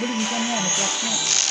Oh beli ikannya ada kelasnya